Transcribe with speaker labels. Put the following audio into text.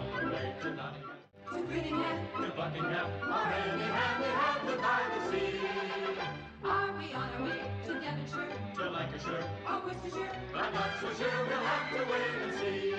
Speaker 1: Way to Nottingham?
Speaker 2: To
Speaker 1: Buckingham,
Speaker 2: or anyhow we have by the sea. Are we on our way to Devonshire,
Speaker 1: to Lancashire.
Speaker 2: or Worcestershire?
Speaker 1: I'm not so sure we'll have to wait and see.